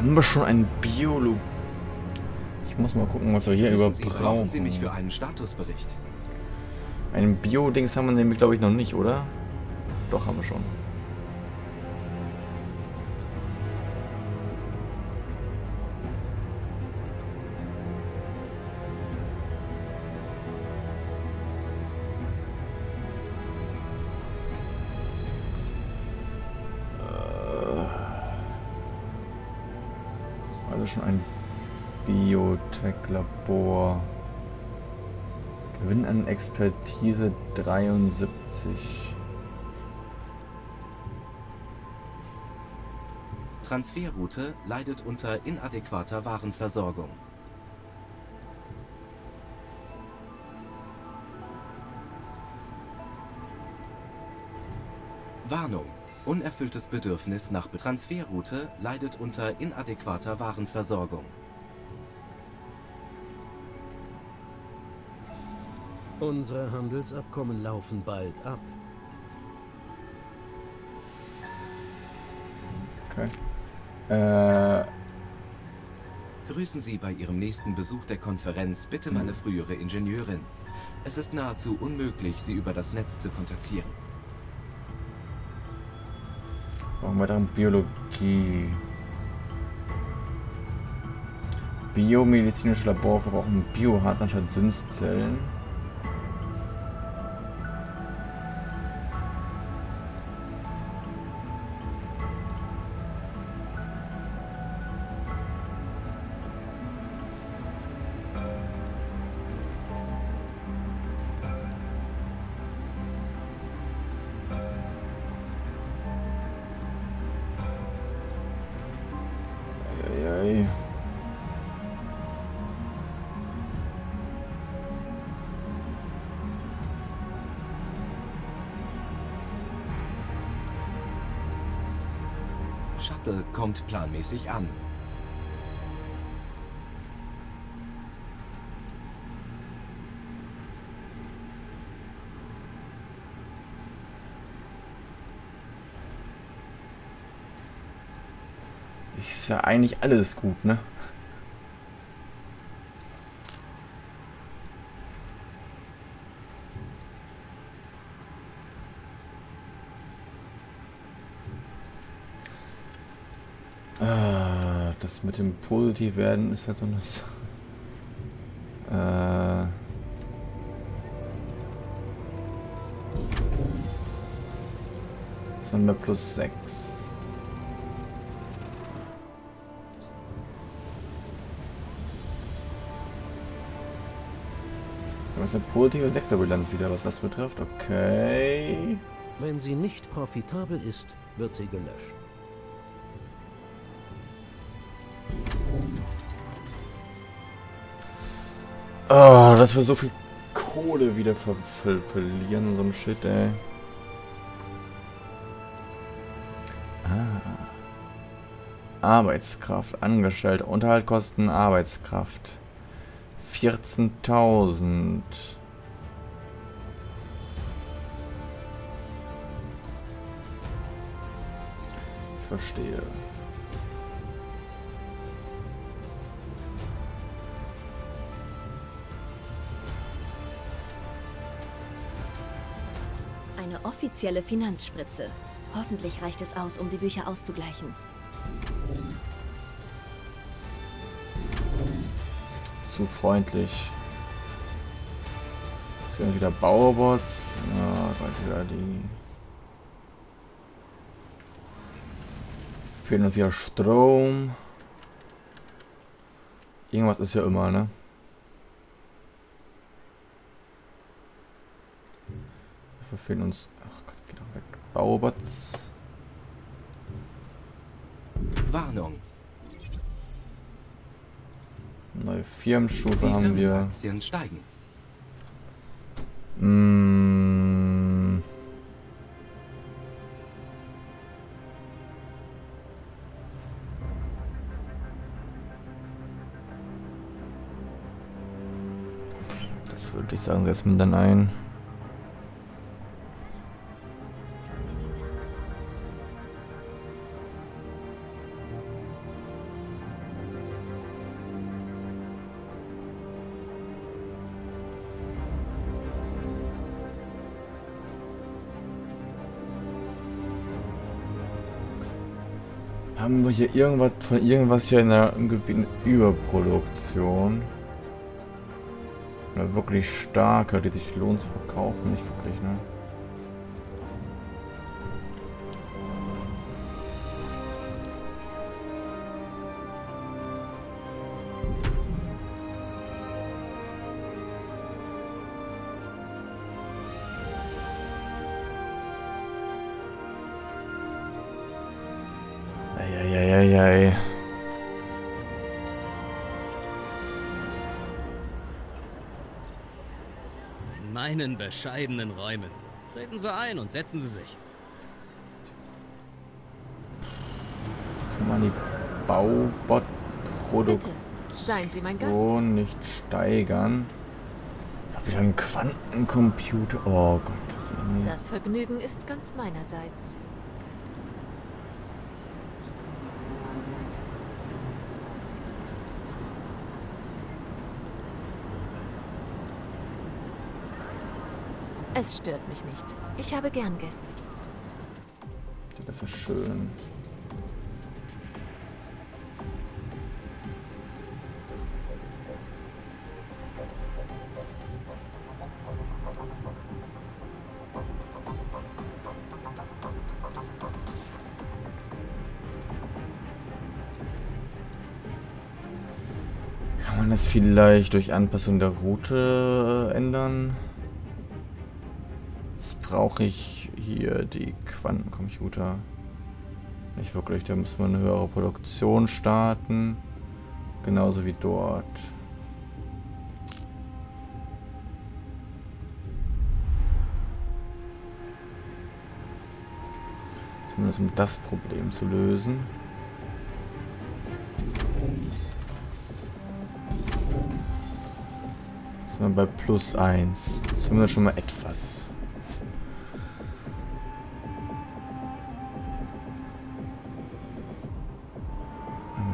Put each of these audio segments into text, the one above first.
Haben wir schon einen Biolog... Ich muss mal gucken, was wir hier Müssen überhaupt Sie, brauchen. brauchen Sie mich für einen Statusbericht? Einen Bio-Dings haben wir nämlich, glaube ich, noch nicht, oder? Doch, haben wir schon. Schon ein Biotech-Labor. Gewinn an Expertise 73. Transferroute leidet unter inadäquater Warenversorgung. Warnung. Unerfülltes Bedürfnis nach Transferroute leidet unter inadäquater Warenversorgung. Unsere Handelsabkommen laufen bald ab. Okay. Äh, Grüßen Sie bei Ihrem nächsten Besuch der Konferenz bitte meine frühere Ingenieurin. Es ist nahezu unmöglich, sie über das Netz zu kontaktieren. Brauchen wir dann Biologie. Biomedizinische Labor verbrauchen Biohart anstatt Synszellen. Shuttle kommt planmäßig an. Ist ja eigentlich alles gut, ne? Ah, Das mit dem positiv werden ist halt so eine Sache. Äh. Das haben wir plus 6. Was eine positive Sektorbilanz wieder, was das betrifft. Okay. Wenn sie nicht profitabel ist, wird sie gelöscht. Oh, dass wir so viel Kohle wieder ver ver verlieren so ein Shit, ey. Ah. Arbeitskraft, Angestellte, Unterhaltkosten, Arbeitskraft. 14.000. Ich verstehe. Offizielle Finanzspritze. Hoffentlich reicht es aus, um die Bücher auszugleichen. Zu freundlich. Jetzt werden wieder Baurobots. Ja, gleich wieder die. Fehlt uns wieder Strom. Irgendwas ist ja immer, ne? Dafür fehlen uns. Ach Gott, geht doch weg. Baurobots. Warnung. Neue Firmenstufe Die haben wir. Steigen. Mm. Das würde ich sagen, setzen wir dann ein. Haben wir hier irgendwas von irgendwas hier in der eine Überproduktion? Oder wirklich starke, die sich lohnt zu verkaufen? Nicht wirklich, ne? In meinen bescheidenen Räumen. Treten Sie ein und setzen Sie sich. Kann man die Bitte, Baubot-Produktion seien Sie mein Gast. nicht steigern? Doch wieder ein Quantencomputer. Oh Gott, das. Das Vergnügen ist ganz meinerseits. Es stört mich nicht. Ich habe gern Gäste. Das ist schön. Kann man das vielleicht durch Anpassung der Route ändern? Brauche ich hier die Quantencomputer. Nicht wirklich, da müssen wir eine höhere Produktion starten. Genauso wie dort. Zumindest um das Problem zu lösen. Sind wir bei plus 1. Zumindest schon mal etwas.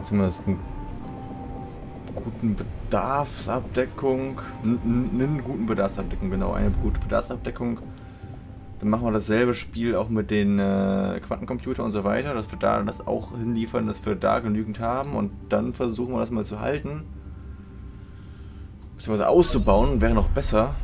Wir zumindest einen guten Bedarfsabdeckung. Einen guten Bedarfsabdeckung, genau. Eine gute Bedarfsabdeckung. Dann machen wir dasselbe Spiel auch mit den äh, Quantencomputer und so weiter, dass wir da das auch hinliefern, dass wir da genügend haben und dann versuchen wir das mal zu halten. Beziehungsweise auszubauen wäre noch besser.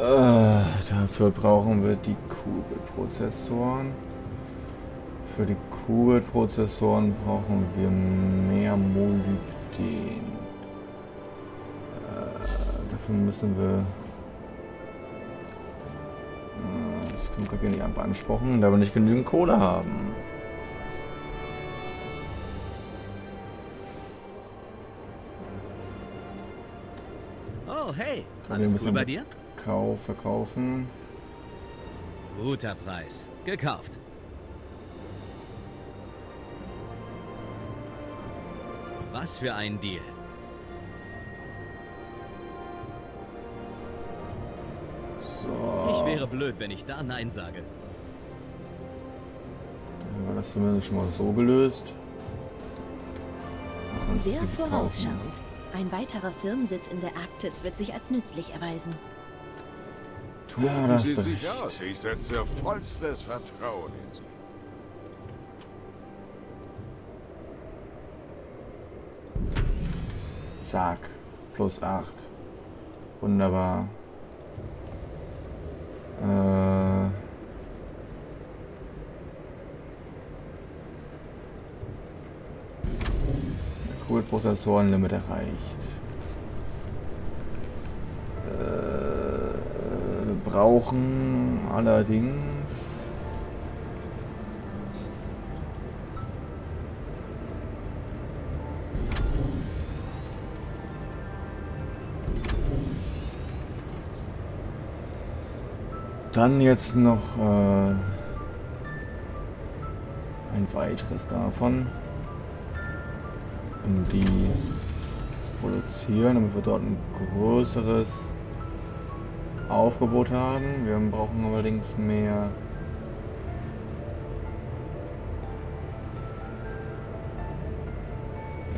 Äh, dafür brauchen wir die Kugelprozessoren. Für die Kugelprozessoren brauchen wir mehr Molybden. Äh, dafür müssen wir... Äh, Das können wir gar nicht beanspruchen, da wir nicht genügend Kohle haben. Oh, hey. Alles cool bei dir? Kauf, verkaufen. Guter Preis. Gekauft. Was für ein Deal. So. Ich wäre blöd, wenn ich da Nein sage. Dann haben wir das zumindest schon mal so gelöst. Sehr vorausschauend. Ein weiterer Firmensitz in der Arktis wird sich als nützlich erweisen. Ja, das Sie sich aus. Ich setze vollstes Vertrauen in Sie. Zack. Plus 8. Wunderbar. Äh. Kohlprozessoren-Limit erreicht. Brauchen allerdings. Dann jetzt noch äh, ein weiteres davon, um die zu produzieren, damit wir dort ein größeres Aufgebot haben. Wir brauchen allerdings mehr.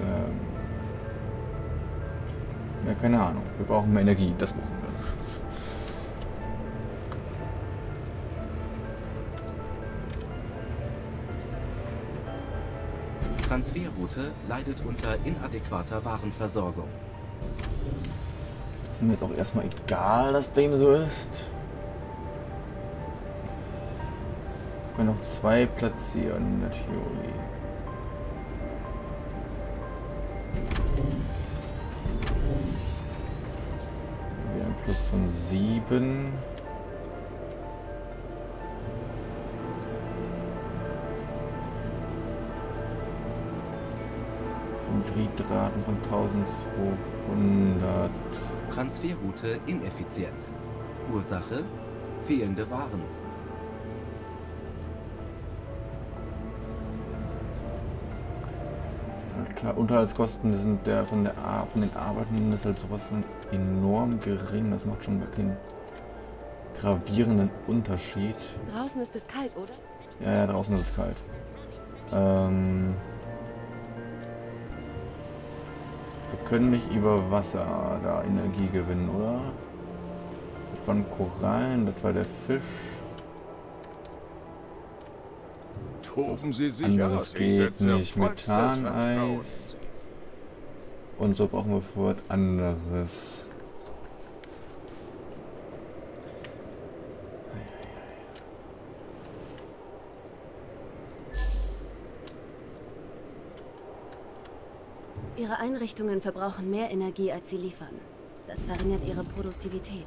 Ähm, ja, keine Ahnung. Wir brauchen mehr Energie. Das brauchen wir. Transferroute leidet unter inadäquater Warenversorgung. Ist mir jetzt auch erstmal egal, dass dem so ist. Wir können noch zwei platzieren Theorie. Wieder ein Plus von sieben. Hydridraten von 1200. Transferroute ineffizient. Ursache? Fehlende Waren. Klar, Unterhaltskosten sind der von der von den Arbeitenden ist halt sowas von enorm gering. Das macht schon wirklich einen gravierenden Unterschied. Draußen ist es kalt, oder? Ja, ja, draußen ist es kalt. Ähm, können nicht über Wasser da Energie gewinnen, oder? Das waren Korallen, das war der Fisch. Toben Sie sich Anderes aus. Geht nicht. Methaneis. Und so brauchen wir was anderes. Ihre Einrichtungen verbrauchen mehr Energie, als sie liefern. Das verringert ihre Produktivität.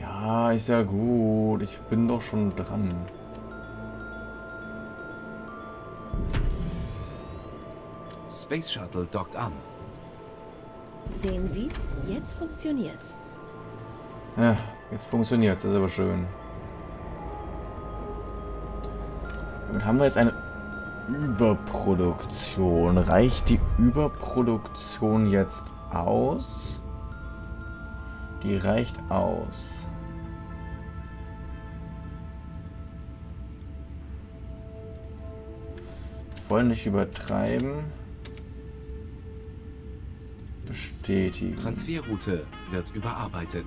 Ja, ist ja gut. Ich bin doch schon dran. Space Shuttle dockt an. Sehen Sie? Jetzt funktioniert's. Ja, jetzt funktioniert Das ist aber schön. Damit haben wir jetzt eine Überproduktion. Reicht die Überproduktion jetzt aus? Die reicht aus. Wollen nicht übertreiben. Bestätigen. Transferroute wird überarbeitet.